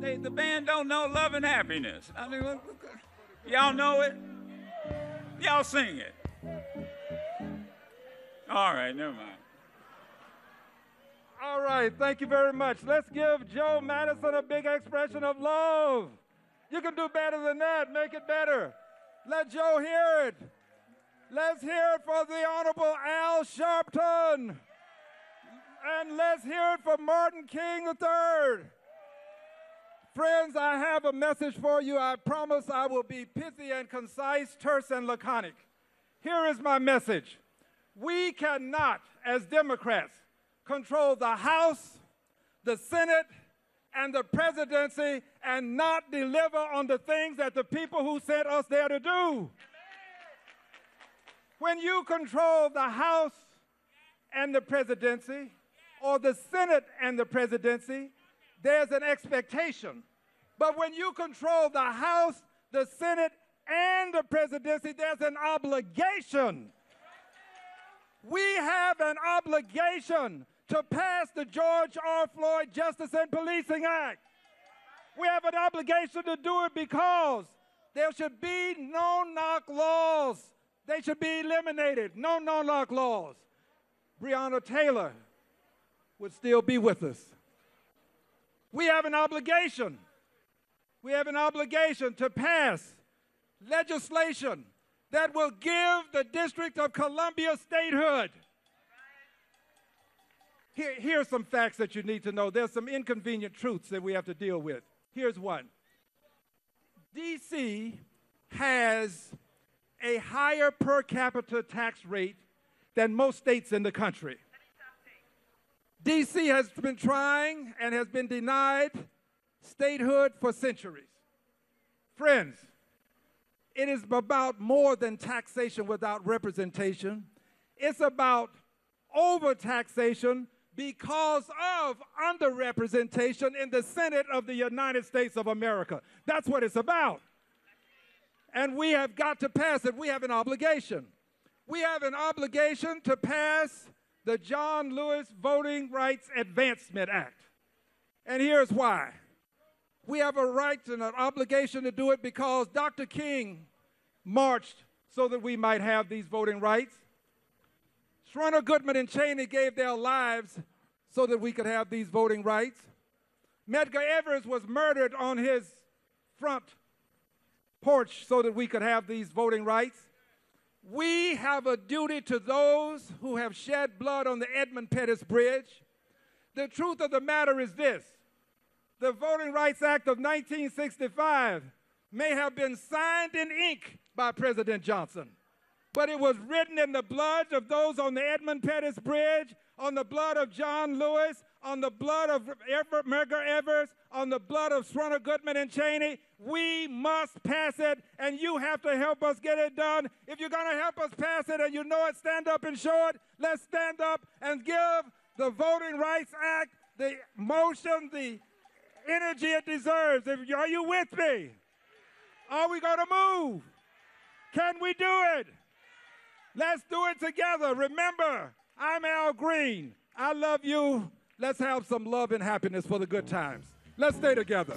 they, the band don't know love and happiness. I mean, y'all know it? Y'all sing it. All right, never mind. All right, thank you very much. Let's give Joe Madison a big expression of love. You can do better than that. Make it better. Let Joe hear it. Let's hear it for the Honorable Al Sharpton. And let's hear it for Martin King III. Friends, I have a message for you. I promise I will be pithy and concise, terse and laconic. Here is my message. We cannot, as Democrats, control the House, the Senate, and the presidency and not deliver on the things that the people who sent us there to do. When you control the House and the presidency, or the Senate and the presidency, there's an expectation. But when you control the House, the Senate, and the presidency, there's an obligation. We have an obligation to pass the George R. Floyd Justice and Policing Act. We have an obligation to do it because there should be no knock laws. They should be eliminated. No no knock laws. Breonna Taylor would still be with us. We have an obligation. We have an obligation to pass legislation that will give the District of Columbia statehood. Here, are some facts that you need to know. There's some inconvenient truths that we have to deal with. Here's one DC has a higher per capita tax rate than most states in the country. DC has been trying and has been denied statehood for centuries. Friends, it is about more than taxation without representation. It's about overtaxation because of underrepresentation in the Senate of the United States of America. That's what it's about. And we have got to pass it. We have an obligation. We have an obligation to pass the John Lewis Voting Rights Advancement Act. And here's why. We have a right and an obligation to do it because Dr. King marched so that we might have these voting rights. Schwerner Goodman and Chaney gave their lives so that we could have these voting rights. Medgar Evers was murdered on his front porch so that we could have these voting rights. We have a duty to those who have shed blood on the Edmund Pettus Bridge. The truth of the matter is this the Voting Rights Act of 1965 may have been signed in ink by President Johnson but it was written in the blood of those on the Edmund Pettus Bridge, on the blood of John Lewis, on the blood of Ever, Medgar Evers, on the blood of Schwerner Goodman and Chaney. We must pass it, and you have to help us get it done. If you're going to help us pass it and you know it, stand up and show it. Let's stand up and give the Voting Rights Act the motion, the energy it deserves. If, are you with me? Are we going to move? Can we do it? Let's do it together. Remember, I'm Al Green. I love you. Let's have some love and happiness for the good times. Let's stay together.